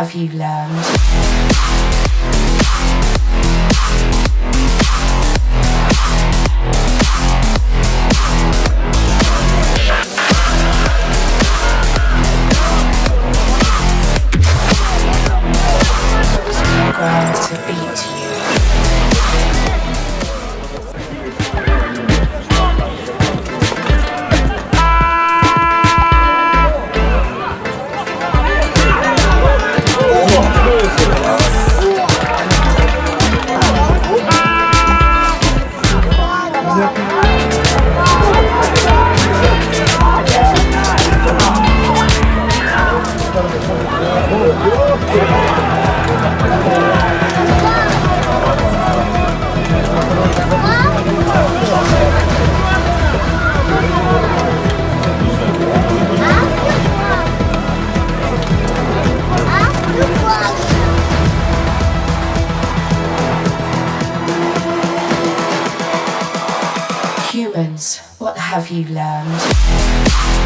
have you learned? Have you learned?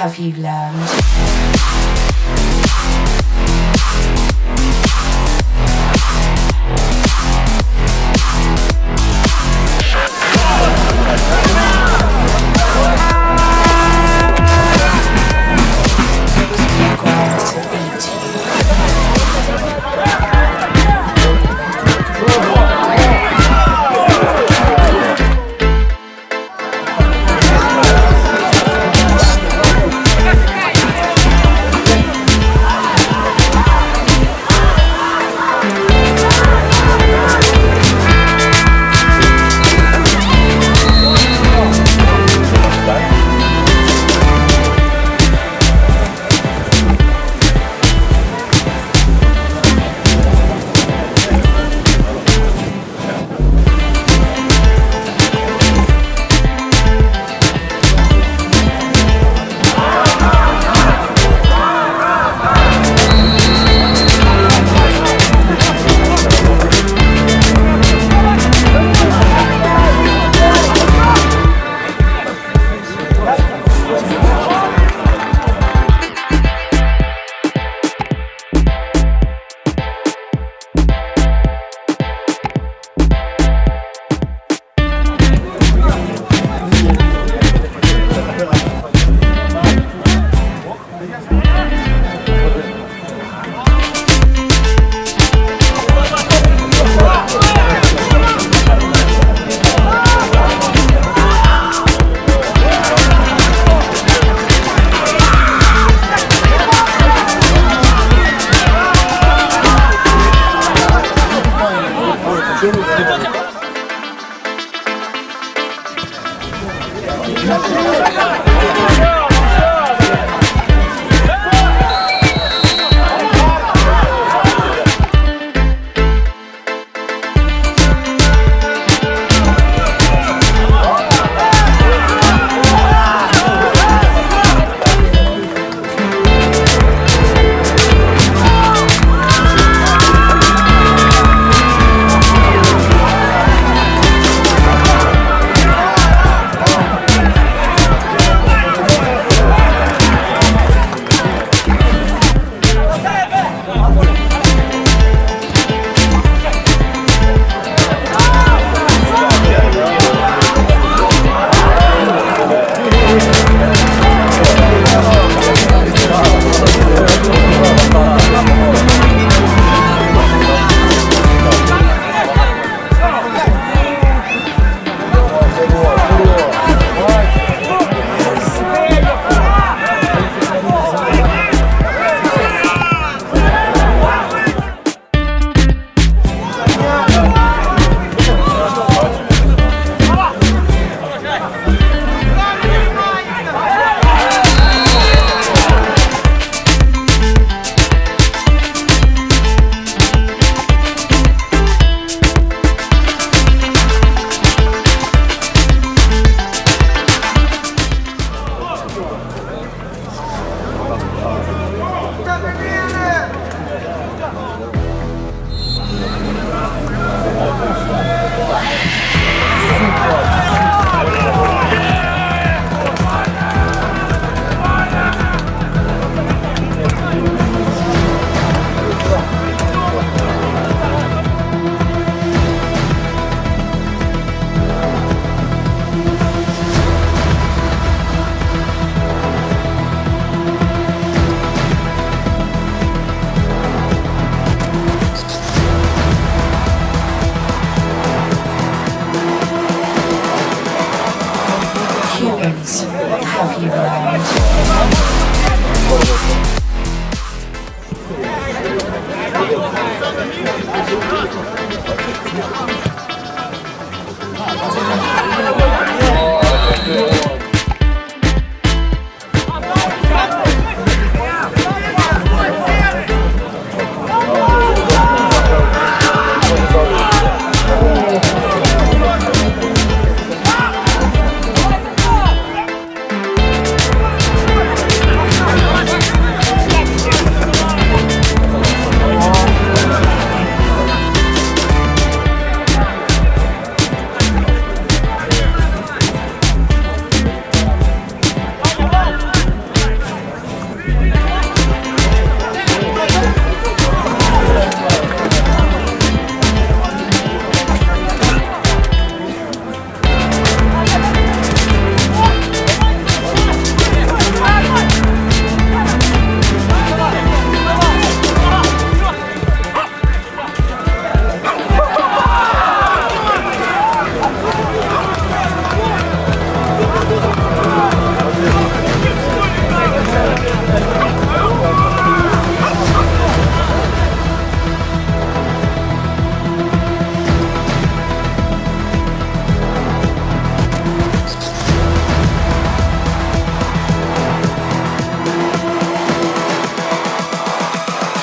Have you learned?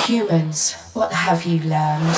Humans, what have you learned?